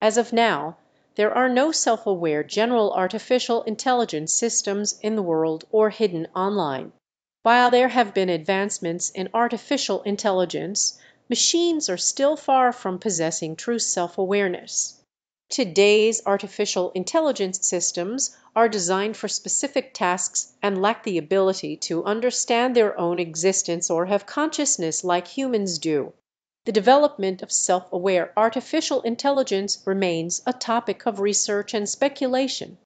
As of now, there are no self aware general artificial intelligence systems in the world or hidden online. While there have been advancements in artificial intelligence, machines are still far from possessing true self awareness. Today's artificial intelligence systems are designed for specific tasks and lack the ability to understand their own existence or have consciousness like humans do. The development of self aware artificial intelligence remains a topic of research and speculation.